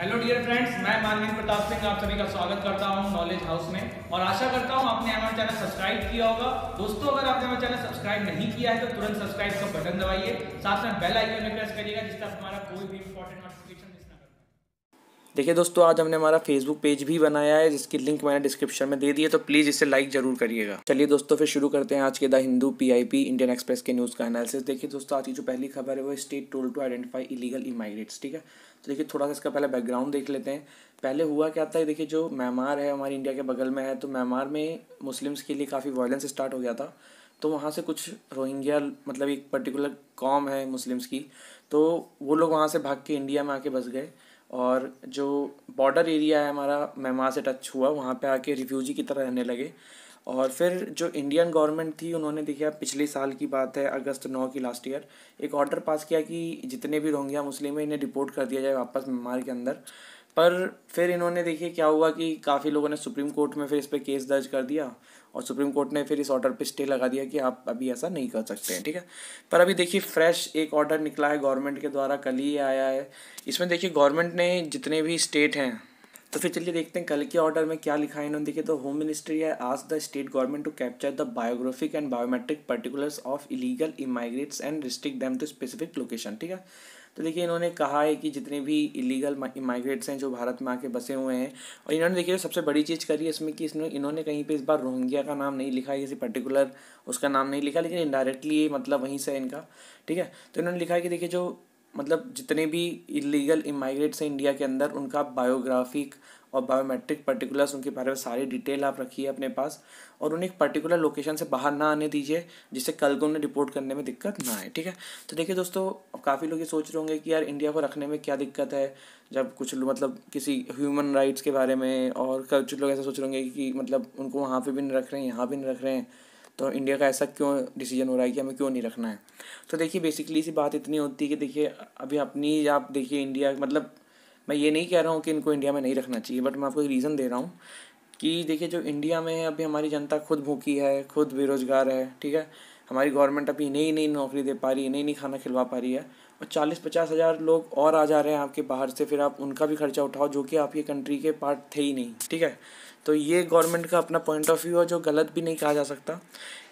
Hello dear friends मैं मानवीन प्रताप सिंह आप सभी का स्वागत करता हूँ नॉलेज हाउस में। और आशा करता हूँ आपने हमारा चैनल सब्सक्राइब किया होगा। दोस्तों, अगर आपने हमारा चैनल सब्सक्राइब नहीं किया है तो तुरंत सब्सक्राइब का बटन दबाइए। साथ में बेल आइकन में प्रेस करिएगा, जिससे हमारा कोई भी इंपॉर्टेंट नोटिफिकेशन देखिए दोस्तों, आज हमने हमारा फेसबुक पेज भी बनाया है, जिसकी लिंक मैंने डिस्क्रिप्शन में दे दी है तो प्लीज़ इसे लाइक ज़रूर करिएगा। चलिए दोस्तों, फिर शुरू करते हैं आज के the Hindu PIP Indian Express के न्यूज़ का एनालिसिस देखिए दोस्तों, आज की जो पहली खबर है, वो state told to identify illegal immigrants ठीक है? तो देखिए थोड़ा सा इसका पहले बैकग्राउंड देख लेते हैं। पहले हुआ क्या था? देखिए, जो म्यांमार है, हमारी इंडिया के बगल में है तो म्यांमार में मुस्लिम्स के लिए काफ़ी वायलेंस स्टार्ट हो गया था। तो वहाँ से कुछ रोहिंग्या मतलब एक पर्टिकुलर कॉम है मुस्लिम्स की तो वो लोग वहाँ से भाग के इंडिया में आके बस गए। और जो बॉर्डर एरिया है हमारा म्यांमार से टच हुआ, वहाँ पे आके रिफ्यूजी की तरह रहने लगे। और फिर जो इंडियन गवर्नमेंट थी, उन्होंने देखिए पिछले साल की बात है, अगस्त नौ की लास्ट ईयर एक ऑर्डर पास किया कि जितने भी रोहिंग्या मुस्लिम हैं, इन्हें डिपोर्ट कर दिया जाए वापस म्यांमार के अंदर। पर फिर इन्होंने देखिए, क्या हुआ कि काफ़ी लोगों ने सुप्रीम कोर्ट में फिर इस पर केस दर्ज कर दिया। और सुप्रीम कोर्ट ने फिर इस ऑर्डर पे स्टे लगा दिया कि आप अभी ऐसा नहीं कर सकते हैं, ठीक है? पर अभी देखिए फ्रेश एक ऑर्डर निकला है गवर्नमेंट के द्वारा, कल ही आया है। इसमें देखिए गवर्नमेंट ने जितने भी स्टेट हैं तो फिर चलिए देखते हैं कल के ऑर्डर में क्या लिखा है इन्होंने। देखिए तो होम मिनिस्ट्री है आज the state government to capture the biographic and biometric particulars of illegal immigrants and restrict them to specific location ठीक है? तो देखिए, इन्होंने कहा है कि जितने भी इलीगल माइग्रेट्स हैं जो भारत में आके बसे हुए हैं, और इन्होंने देखिए सबसे बड़ी चीज़ करी है इसमें कि इसने इन्होंने कहीं पे इस बार रोहिंग्या का नाम नहीं लिखा है किसी पर्टिकुलर उसका नाम नहीं लिखा, लेकिन इनडायरेक्टली मतलब वहीं से इनका, ठीक है? तो इन्होंने लिखा है कि देखिए, जो मतलब जितने भी इलीगल इमाइग्रेट्स हैं इंडिया के अंदर, उनका बायोग्राफिक और बायोमेट्रिक पर्टिकुलर्स उनके बारे में सारी डिटेल आप रखिए अपने पास और उन्हें एक पर्टिकुलर लोकेशन से बाहर ना आने दीजिए, जिससे कल को उन्हें रिपोर्ट करने में दिक्कत ना आए, ठीक है? तो देखिए दोस्तों काफ़ी लोग ये सोच रहे होंगे कि यार इंडिया को रखने में क्या दिक्कत है? जब कुछ मतलब किसी ह्यूमन राइट्स के बारे में और कुछ लोग ऐसा सोच रहे होंगे कि मतलब उनको वहाँ पर भी नहीं रख रहे हैं, यहाँ भी नहीं रख रहे हैं तो इंडिया का ऐसा क्यों डिसीज़न हो रहा है कि हमें क्यों नहीं रखना है? तो देखिए बेसिकली सी बात इतनी होती है कि देखिए, अभी अपनी आप देखिए इंडिया मतलब मैं ये नहीं कह रहा हूँ कि इनको इंडिया में नहीं रखना चाहिए बट मैं आपको एक रीज़न दे रहा हूँ कि देखिए जो इंडिया में अभी हमारी जनता खुद भूखी है, खुद बेरोज़गार है, ठीक है? हमारी गवर्नमेंट अभी नई नई नौकरी दे पा रही है, नई नई खाना खिलवा पा रही है, और चालीस पचास हज़ार लोग और आ जा रहे हैं आपके बाहर से, फिर आप उनका भी खर्चा उठाओ, जो कि आपकी कंट्री के पार्ट थे ही नहीं, ठीक है? तो ये गवर्नमेंट का अपना पॉइंट ऑफ़ व्यू है, जो गलत भी नहीं कहा जा सकता।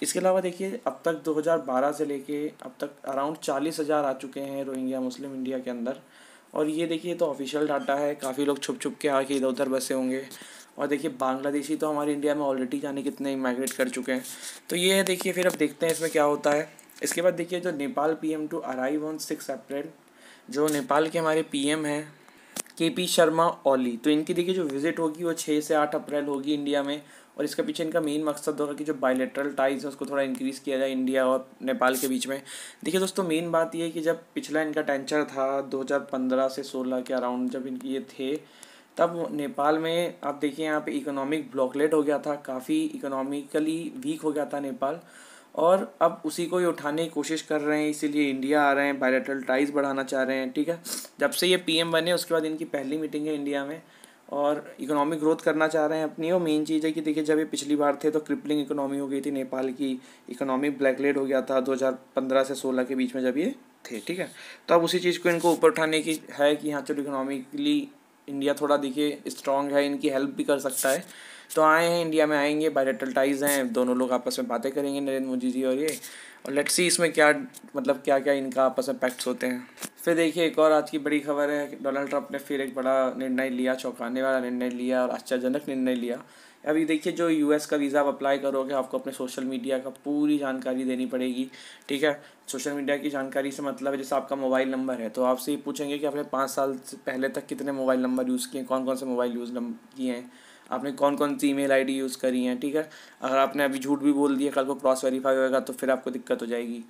इसके अलावा देखिए, अब तक 2012 से लेके, अब तक अराउंड चालीस हज़ार आ चुके हैं रोहिंग्या मुस्लिम इंडिया के अंदर। और ये देखिए तो ऑफिशियल डाटा है। काफ़ी लोग छुप छुप के आके इधर उधर बसे होंगे। और देखिए, बांग्लादेशी तो हमारे इंडिया में ऑलरेडी जाने कितने माइग्रेट कर चुके हैं। तो ये देखिए, फिर अब देखते हैं इसमें क्या होता है। इसके बाद देखिए, जो Nepal PM to arrive on six April जो नेपाल के हमारे पीएम हैं के पी शर्मा ओली तो इनकी देखिए, जो विज़िट होगी वो छः से आठ अप्रैल होगी इंडिया में। और इसका पीछे इनका मेन मकसद होगा कि जो बायोलेटरल टाइज है, उसको थोड़ा इंक्रीज़ किया जाए इंडिया और नेपाल के बीच में। देखिए दोस्तों मेन बात ये है कि जब पिछला इनका टेंचर था 2015 से 16 के अराउंड जब इनकी ये थे, तब नेपाल में आप देखिए यहाँ पे इकोनॉमिक ब्लॉकलेट हो गया था, काफ़ी इकोनॉमिकली वीक हो गया था नेपाल। और अब उसी को ही उठाने की कोशिश कर रहे हैं, इसीलिए इंडिया आ रहे हैं बायोलेटरल टाइज बढ़ाना चाह रहे हैं, ठीक है? जब से ये पीएम बने, उसके बाद इनकी पहली मीटिंग है इंडिया में। और इकोनॉमिक ग्रोथ करना चाह रहे हैं अपनी। और मेन चीज़ है कि देखिए, जब ये पिछली बार थे तो क्रिपलिंग इकोनॉमी हो गई थी, नेपाल की इकोनॉमिक ब्लैकलेट हो गया था 2015 से 16 के बीच में जब ये थे, ठीक है? तो अब उसी चीज़ को इनको ऊपर उठाने की है कि यहाँ चलो इकोनॉमिकली इंडिया थोड़ा देखिए स्ट्रॉन्ग है, इनकी हेल्प भी कर सकता है। तो आए हैं इंडिया में आएँगे बायोलेटल टाइज हैं, दोनों लोग आपस में बातें करेंगे, नरेंद्र मोदी जी और ये। और लेट्स सी इसमें क्या मतलब क्या क्या इनका आपस में पैक्ट्स होते हैं। फिर देखिए एक और आज की बड़ी खबर है डोनाल्ड ट्रंप ने फिर एक बड़ा निर्णय लिया, चौंकाने वाला निर्णय लिया और आश्चर्यजनक निर्णय लिया। अभी देखिए जो यूएस का वीज़ा आप अप्लाई करोगे, आपको अपने सोशल मीडिया का पूरी जानकारी देनी पड़ेगी, ठीक है? सोशल मीडिया की जानकारी से मतलब है जैसे आपका मोबाइल नंबर है तो आपसे ये पूछेंगे कि आपने पाँच साल से पहले तक कितने मोबाइल नंबर यूज़ किए कौन कौन से मोबाइल यूज़ किए हैं? आपने कौन कौन सी ईमेल आईडी यूज़ करी हैं, ठीक है? अगर आपने अभी झूठ भी बोल दिया, कल को क्रॉस वेरीफाई होगा तो फिर आपको दिक्कत हो जाएगी।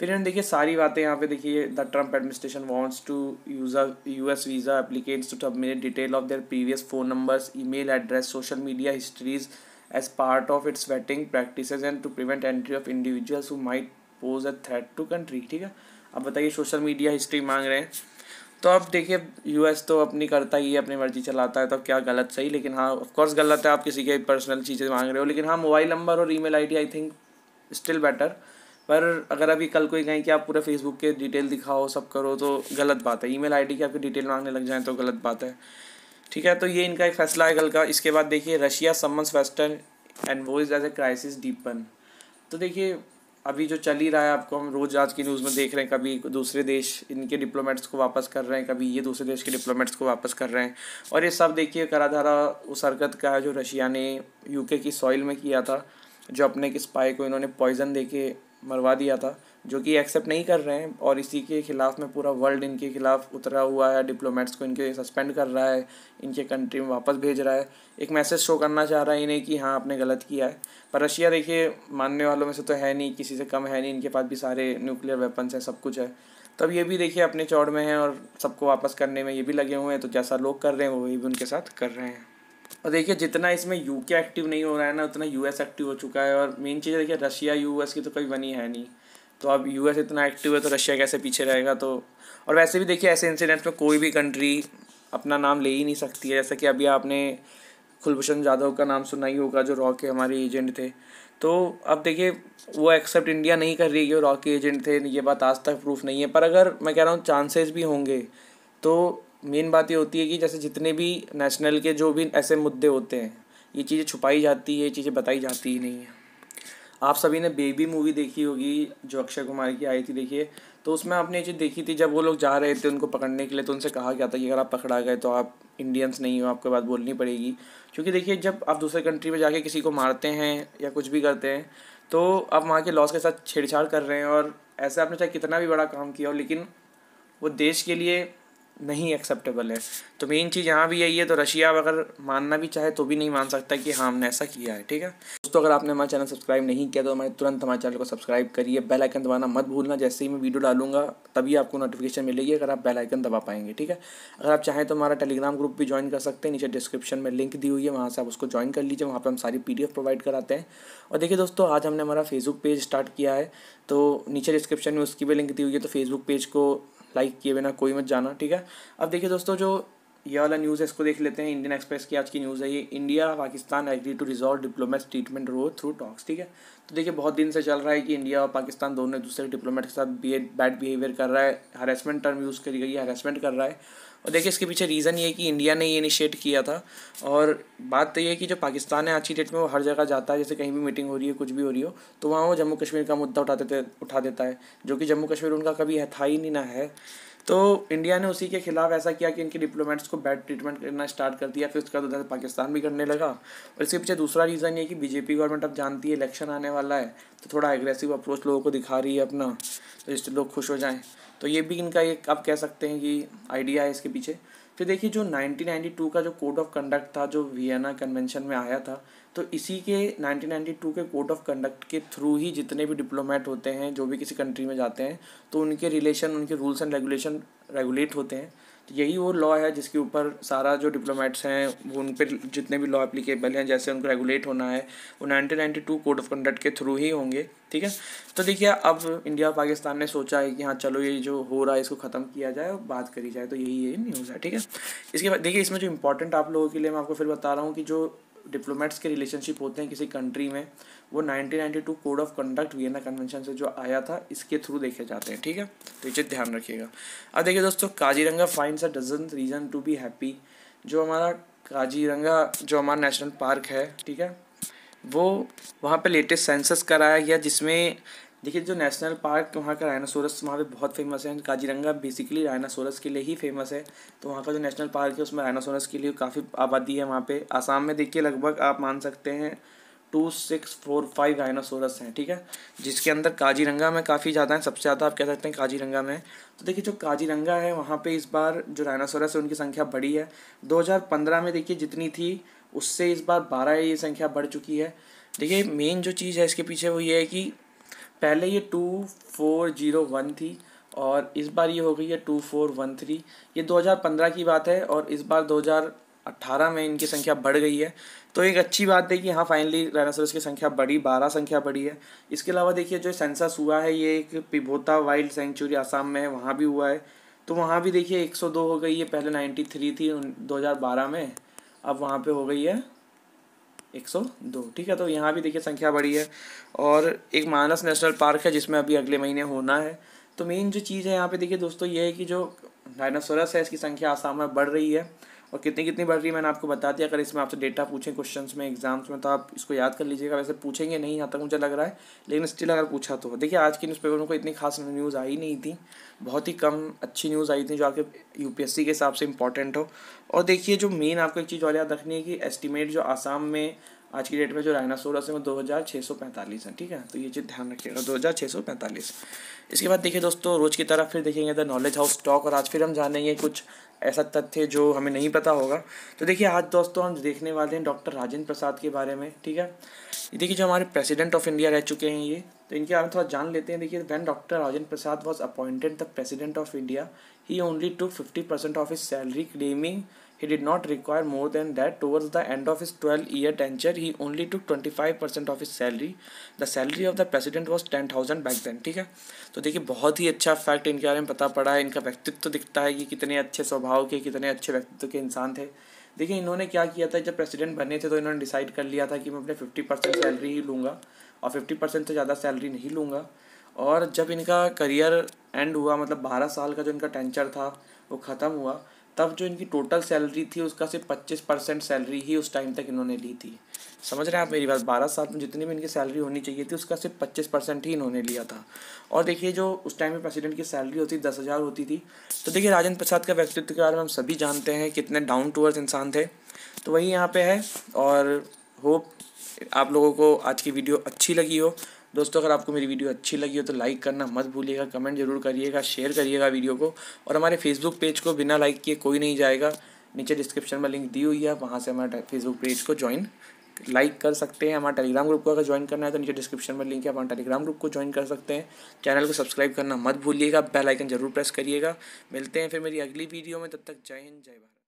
फिर इन्होंने देखिए सारी बातें यहाँ पे, देखिए the Trump administration wants to use U S visa applicants to submit detail of their previous phone numbers email address social media histories as part of its vetting practice and to prevent entry of individuals who might pose a threat to country ठीक है? अब बताइए social media history मांग रहे हैं। तो अब देखिए यूएस तो अपनी करता ही है, अपनी मर्ज़ी चलाता है तो क्या गलत सही? लेकिन हाँ ऑफकोर्स गलत है, आप किसी के पर्सनल चीज़ें मांग रहे हो, लेकिन हाँ मोबाइल नंबर और email ID I think still better पर अगर अभी कल कोई कहें कि आप पूरा फेसबुक के डिटेल दिखाओ, सब करो तो गलत बात है। ईमेल आईडी की आपकी डिटेल मांगने लग जाए तो गलत बात है। ठीक है तो ये इनका एक फैसला है कल का। इसके बाद देखिए Russia summons western envoys as a crisis deepens तो देखिए अभी जो चल ही रहा है, आपको हम रोज़ आज की न्यूज़ में देख रहे हैं, कभी दूसरे देश इनके डिप्लोमेट्स को वापस कर रहे हैं, कभी ये दूसरे देश के डिप्लोमेट्स को वापस कर रहे हैं। और ये सब देखिए करा धारा उस हरकत का है जो रशिया ने यूके की सॉइल में किया था, जो अपने एक स्पाई को इन्होंने पॉइजन दे मरवा दिया था, जो कि एक्सेप्ट नहीं कर रहे हैं और इसी के ख़िलाफ़ में पूरा वर्ल्ड इनके खिलाफ़ उतरा हुआ है डिप्लोमेट्स को इनके सस्पेंड कर रहा है, इनके कंट्री में वापस भेज रहा है। एक मैसेज शो करना चाह रहा है इन्हें कि हाँ आपने गलत किया है। पर रशिया देखिए, मानने वालों में से तो है नहीं, किसी से कम है नहीं, इनके पास भी सारे न्यूक्लियर वेपन्स हैं, सब कुछ है। तब ये भी देखिए, अपने चौड़ में है और सबको वापस करने में ये भी लगे हुए हैं तो जैसा लोग कर रहे हैं वही भी उनके साथ कर रहे हैं। और देखिए, जितना इसमें यूके एक्टिव नहीं हो रहा है ना, उतना यूएस एक्टिव हो चुका है। और मेन चीज़ देखिए रशिया यूएस की तो कोई बनी है नहीं। तो अब यूएस इतना एक्टिव है तो रशिया कैसे पीछे रहेगा? तो और वैसे भी देखिए, ऐसे इंसिडेंट्स में कोई भी कंट्री अपना नाम ले ही नहीं सकती है। जैसे कि अभी आपने कुलभूषण जाधव का नाम सुना ही होगा, जो रॉ के हमारे एजेंट थे। तो अब देखिए, वो एक्सेप्ट इंडिया नहीं कर रही है रॉ के एजेंट थे। ये बात आज तक प्रूफ नहीं है। पर अगर मैं कह रहा हूँ चांसेस भी होंगे तो मेन बात ये होती है कि जैसे जितने भी नेशनल के जो भी ऐसे मुद्दे होते हैं, ये चीज़ें छुपाई जाती है, ये चीज़ें बताई जाती ही नहीं है। आप सभी ने बेबी मूवी देखी होगी, जो अक्षय कुमार की आई थी, देखिए। तो उसमें आपने ये चीज़ देखी थी, जब वो लोग जा रहे थे उनको पकड़ने के लिए तो उनसे कहा गया था कि अगर आप पकड़ा गए तो आप इंडियंस नहीं हो, आपके बात बोलनी पड़ेगी। क्योंकि देखिए, जब आप दूसरे कंट्री में जाके किसी को मारते हैं या कुछ भी करते हैं तो आप वहाँ के लॉस के साथ छेड़छाड़ कर रहे हैं और ऐसे आपने चाहे कितना भी बड़ा काम किया हो, लेकिन वो देश के लिए नहीं एक्सेप्टेबल है। तो मेन चीज़ यहाँ भी यही है तो रशिया अगर मानना भी चाहे तो भी नहीं मान सकता कि हाँ हमने ऐसा किया है, ठीक है? दोस्तों, अगर आपने हमारा चैनल सब्सक्राइब नहीं किया तो हमारे तुरंत हमारे चैनल को सब्सक्राइब करिए बेल आइकन दबाना मत भूलना, जैसे ही मैं वीडियो डालूँगा, तभी आपको नोटिफिकेशन मिलेगी अगर आप बेल आइकन दबा पाएँगे, ठीक है? अगर आप चाहें तो हमारा टेलीग्राम ग्रुप भी ज्वाइन कर सकते हैं, नीचे डिस्क्रिप्शन में लिंक दी हुई है, वहाँ से आप उसको ज्वाइन कर लीजिए, वहाँ पर हम सारी पीडीएफ प्रोवाइड कराते हैं। और देखिए दोस्तों, आज हमने हमारा फेसबुक पेज स्टार्ट किया है तो नीचे डिस्क्रिप्शन में उसकी भी लिंक दी हुई है तो फेसबुक पेज को लाइक किए बिना कोई मत जाना, ठीक है? अब देखिए दोस्तों, जो ये वाला न्यूज़ है, इसको देख लेते हैं। इंडियन एक्सप्रेस की आज की न्यूज़ है ये। India Pakistan agree to resolve diplomat treatment row through talks ठीक है? तो देखिए, बहुत दिन से चल रहा है कि इंडिया और पाकिस्तान दोनों दूसरे डिप्लोमेट के साथ बैड बिहेवियर कर रहा है। हरेसमेंट टर्म यूज़ करी गई है हरेसमेंट कर रहा है। और देखिए, इसके पीछे रीज़न ये है कि इंडिया ने ये इनिशिएट किया था। और बात तो ये है कि जो पाकिस्तान है आज की डेट में वो हर जगह जाता है, जैसे कहीं भी मीटिंग हो रही है, कुछ भी हो रही हो तो वहाँ वो जम्मू कश्मीर का मुद्दा उठा देते, उठा देता है। जो कि जम्मू कश्मीर उनका कभी था ही नहीं ना है। तो इंडिया ने उसी के खिलाफ ऐसा किया कि इनके डिप्लोमेट्स को बैड ट्रीटमेंट करना स्टार्ट कर दिया, फिर उसके बाद उधर पाकिस्तान भी करने लगा। और इसके पीछे दूसरा रीज़न ये कि बीजेपी गवर्नमेंट अब जानती है इलेक्शन आने वाला है तो थोड़ा एग्रेसिव अप्रोच लोगों को दिखा रही है अपना तो इससे लोग खुश हो जाएँ। तो ये भी इनका एक आप कह सकते हैं कि आइडिया है इसके पीछे। फिर देखिए जो 1992 का जो कोड ऑफ़ कंडक्ट था, जो वियना कन्वेंशन में आया था तो इसी के 1992 के कोड ऑफ़ कंडक्ट के थ्रू ही जितने भी डिप्लोमेट होते हैं, जो भी किसी कंट्री में जाते हैं तो उनके रिलेशन, उनके रूल्स एंड रेगुलेशन रेगुलेट होते हैं। तो यही वो लॉ है जिसके ऊपर सारा जो डिप्लोमेट्स हैं, वो उन पर जितने भी लॉ एप्लीकेबल हैं, जैसे उनको रेगुलेट होना है, वो nineteen ninety two code of conduct के थ्रू ही होंगे, ठीक है? तो देखिए, अब इंडिया पाकिस्तान ने सोचा है कि हाँ चलो ये जो हो रहा है, इसको ख़त्म किया जाए और बात करी जाए तो यही ये न्यूज़ है, ठीक है? इसके बाद देखिए, इसमें जो इंपॉर्टेंट आप लोगों के लिए मैं आपको फिर बता रहा हूँ कि जो डिप्लोमेट्स के रिलेशनशिप होते हैं किसी कंट्री में, वो 1992 code of conduct Vienna Convention से जो आया था, इसके थ्रू देखे जाते हैं, ठीक है? तो ये ध्यान रखिएगा। अब देखिए दोस्तों, Kaziranga finds a dozen reason to be happy जो हमारा काजीरंगा, जो हमारा नेशनल पार्क है, ठीक है? वो वहाँ पे लेटेस्ट सेंसस कराया गया, जिसमें देखिए, जो नेशनल पार्क वहाँ का राइनासोरस वहाँ पे बहुत फ़ेमस है। काजीरंगा बेसिकली राइनासोरस के लिए ही फ़ेमस है। तो वहाँ का जो नेशनल पार्क है, उसमें राइनासोरस के लिए काफ़ी आबादी है वहाँ पे। आसाम में देखिए, लगभग आप मान सकते हैं two six four five rhinoceros हैं, ठीक है? जिसके अंदर काजीरंगा में काफ़ी ज़्यादा है। सबसे ज़्यादा आप कह सकते हैं काजीरंगा में। तो देखिए, जो काजीरंगा है, वहाँ पे इस बार जो राइनासोरस है, उनकी संख्या बढ़ी है। 2015 में देखिए, जितनी थी, उससे इस बार बारह ये संख्या बढ़ चुकी है। देखिए मेन जो चीज़ है, इसके पीछे वो ये है कि पहले ये टू फोर ज़ीरो वन थी और इस बार ये हो गई है टू फोर वन थ्री ये दो हज़ार पंद्रह की बात है और इस बार दो हज़ार अट्ठारह में इनकी संख्या बढ़ गई है। तो एक अच्छी बात है कि हाँ फाइनली डायनासोरस की संख्या बढ़ी, बारह संख्या बढ़ी है। इसके अलावा देखिए, जो सेंसस हुआ है, ये एक पिभोता वाइल्ड सेंचुरी आसाम में है, वहाँ भी हुआ है। तो वहाँ भी देखिए, एक सौ दो हो गई है, पहले नाइन्टी थ्री थी दो हज़ार बारह में। अब वहाँ पे हो गई है एक सौ दो। ठीक है तो यहाँ भी देखिए संख्या बढ़ी है और एक मानस नेशनल पार्क है जिसमें अभी अगले महीने होना है। तो मेन जो चीज़ है यहाँ पे देखिए दोस्तों, ये है कि जो डायनासोरस है, इसकी संख्या आसाम में बढ़ रही है। और कितनी कितनी बढ़ रही है मैंने आपको बता दिया, अगर इसमें आपसे डेटा पूछें क्वेश्चंस में एग्ज़ाम्स में तो आप इसको याद कर लीजिएगा। वैसे पूछेंगे नहीं, यहाँ तक मुझे लग रहा है, लेकिन स्टिल अगर पूछा तो। देखिए, आज की न्यूज़पेपर में कोई इतनी खास न्यूज़ आई नहीं थी। बहुत ही कम अच्छी न्यूज़ आई थी, जो आपके यूपीएससी के हिसाब से इंपॉर्टेंट हो। और देखिए, जो मेन आपको एक चीज़ और याद रखनी है कि एस्टिमेट जो आसाम में, आज की डेट में जो राइनासोरस है, वो दो हज़ार छः सौ पैंतालीस है, ठीक है? तो ये चीज़ ध्यान रखिएगा, दो हज़ार छः सौ पैंतालीस। इसके बाद देखिए दोस्तों, रोज़ की तरह फिर देखेंगे द नॉलेज हाउस स्टॉक और आज फिर हम जानेंगे कुछ ऐसा तथ्य जो हमें नहीं पता होगा। तो देखिए, आज दोस्तों हम देखने वाले हैं डॉक्टर राजेंद्र प्रसाद के बारे में, ठीक है? देखिए, जो हमारे प्रेसिडेंट ऑफ़ इंडिया रह चुके हैं ये तो इनके बारे में थोड़ा जान लेते हैं। देखिए when doctor Rajendra Prasad was appointed the president of India he only to fifty percent of his salary claiming he did not require more than that. Towards the end of his 12 year tenure, he only took 25% of his salary. The salary of the president was 10000 back then, ठीक है? तो देखिए, बहुत ही अच्छा fact इनके बारे में पता पड़ा है। इनका व्यक्तित्व तो दिखता है कि कितने अच्छे स्वभाव के, कितने अच्छे व्यक्तित्व के इंसान थे। देखिए, इन्होंने क्या किया था? जब प्रेसिडेंट बने थे तो इन्होंने डिसाइड कर लिया था कि मैं अपने फिफ्टी परसेंट सैलरी ही लूँगा और फिफ्टी परसेंट से ज़्यादा सैलरी नहीं लूँगा। और जब इनका करियर एंड हुआ मतलब बारह साल का जो इनका टेंचर था, वो ख़त्म हुआ तब जो इनकी टोटल सैलरी थी, उसका सिर्फ़ पच्चीस परसेंट सैलरी ही उस टाइम तक इन्होंने ली थी। समझ रहे हैं आप मेरी बात? बारह साल में जितनी भी इनकी सैलरी होनी चाहिए थी, उसका सिर्फ़ पच्चीस परसेंट ही इन्होंने लिया था। और देखिए, जो उस टाइम में प्रेसिडेंट की सैलरी होती, दस हज़ार होती थी तो देखिए राजेंद्र प्रसाद का व्यक्तित्व के बारे में हम सभी जानते हैं, कितने डाउन टू अर्थ इंसान थे। तो वही यहाँ पे है, और होप आप लोगों को आज की वीडियो अच्छी लगी हो। दोस्तों, अगर आपको मेरी वीडियो अच्छी लगी हो तो लाइक करना मत भूलिएगा कमेंट ज़रूर करिएगा शेयर करिएगा वीडियो को और हमारे फेसबुक पेज को बिना लाइक किए कोई नहीं जाएगा। नीचे डिस्क्रिप्शन में लिंक दी हुई है वहाँ से हमारे फेसबुक पेज को ज्वाइन लाइक कर सकते हैं। हमारा टेलीग्राम ग्रुप को अगर ज्वाइन करना है तो नीचे डिस्क्रिप्शन में लिंक है हमारे टेलीग्राम ग्रुप को ज्वाइन कर सकते हैं। चैनल को सब्सक्राइब करना मत भूलिएगा बेल आइकन ज़रूर प्रेस करिएगा। मिलते हैं फिर मेरी अगली वीडियो में, तब तक जय हिंद, जय भारत।